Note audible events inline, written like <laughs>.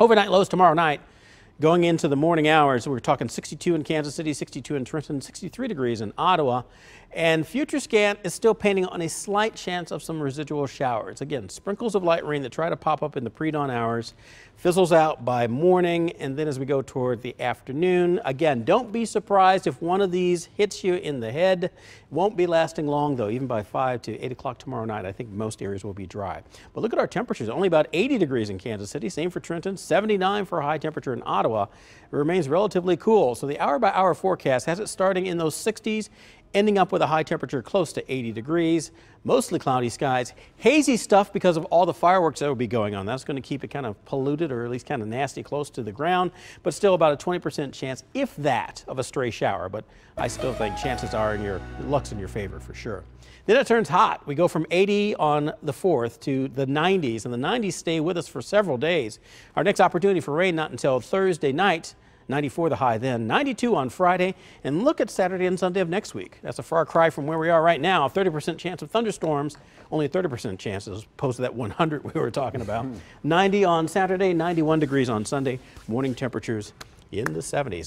Overnight lows tomorrow night. Going into the morning hours, we're talking 62 in Kansas City, 62 in Trenton, 63 degrees in Ottawa. And Futurescan is still painting on a slight chance of some residual showers. Again, sprinkles of light rain that try to pop up in the pre-dawn hours, fizzles out by morning, and then as we go toward the afternoon. Again, don't be surprised if one of these hits you in the head. Won't be lasting long though, even by 5 to 8 o'clock tomorrow night. I think most areas will be dry. But look at our temperatures, only about 80 degrees in Kansas City, same for Trenton, 79 for a high temperature in Ottawa. It remains relatively cool. So the hour by hour forecast has it starting in those 60s ending up with a high temperature close to 80 degrees, mostly cloudy skies, hazy stuff because of all the fireworks that will be going on. That's going to keep it kind of polluted or at least kind of nasty close to the ground, but still about a 20% chance, if that, of a stray shower. But I still think chances are in your luck's in your favor for sure. Then it turns hot. We go from 80 on the 4th to the 90s, and the 90s stay with us for several days. Our next opportunity for rain not until Thursday night. 94 the high then, 92 on Friday, and look at Saturday and Sunday of next week. That's a far cry from where we are right now. 30% chance of thunderstorms, only a 30% chance as opposed to that 100 <laughs> we were talking about. Hmm. 90 on Saturday, 91 degrees on Sunday, morning temperatures in the 70s.